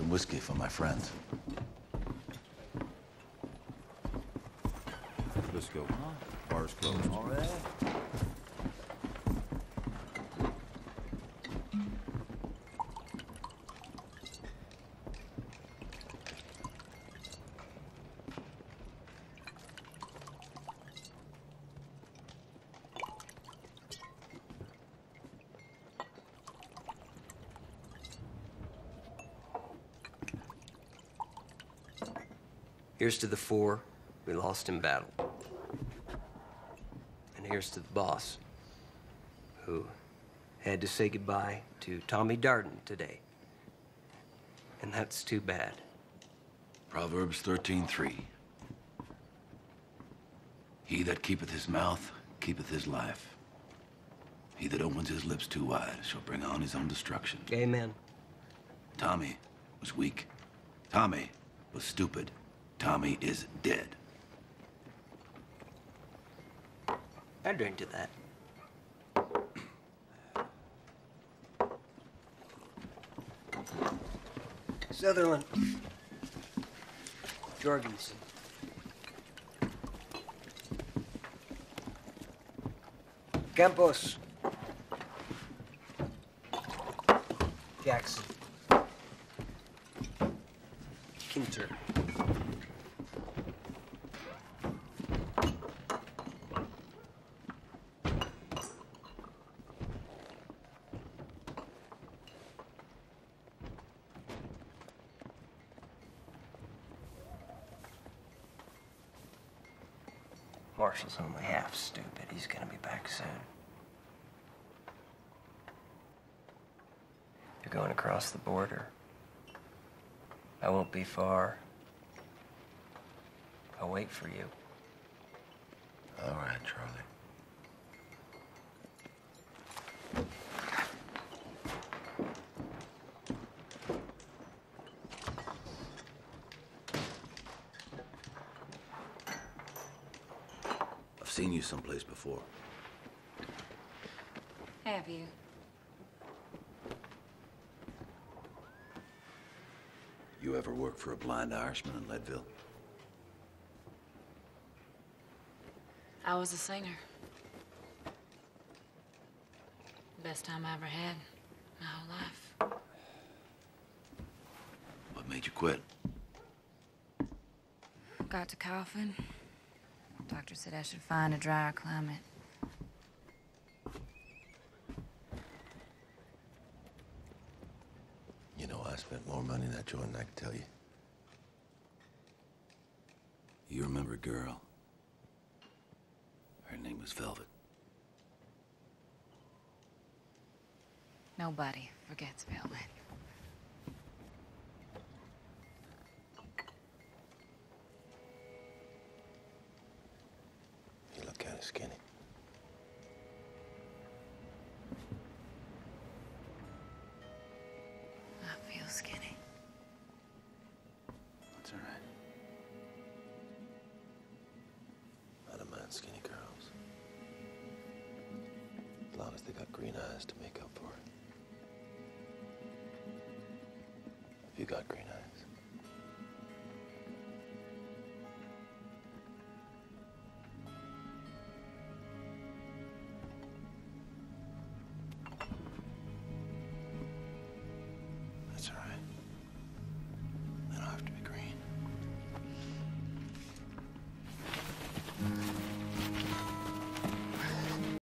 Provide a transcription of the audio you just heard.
Some whiskey for my friends. Let's go. Bar's closed. All right. Here's to the four we lost in battle. And here's to the boss, who had to say goodbye to Tommy Darden today. And that's too bad. Proverbs 13:3. He that keepeth his mouth keepeth his life. He that opens his lips too wide shall bring on his own destruction. Amen. Tommy was weak. Tommy was stupid. Tommy is dead. I drink to that. Sutherland. Jorgensen. Campos. Jackson. Kinter. Marshall's only half stupid. He's gonna be back soon. You're going across the border. I won't be far. I'll wait for you. All right, Charlie. I've seen you someplace before. Have you? You ever work for a blind Irishman in Leadville? I was a singer. Best time I ever had my whole life. What made you quit? Got to coughing. Doctor said I should find a drier climate. You know, I spent more money in that joint than I can tell you. You remember a girl? Her name was Velvet. Nobody forgets Velvet. Skinny. I feel skinny. That's all right. I don't mind skinny girls. As long as they got green eyes to make up for it. Have you got green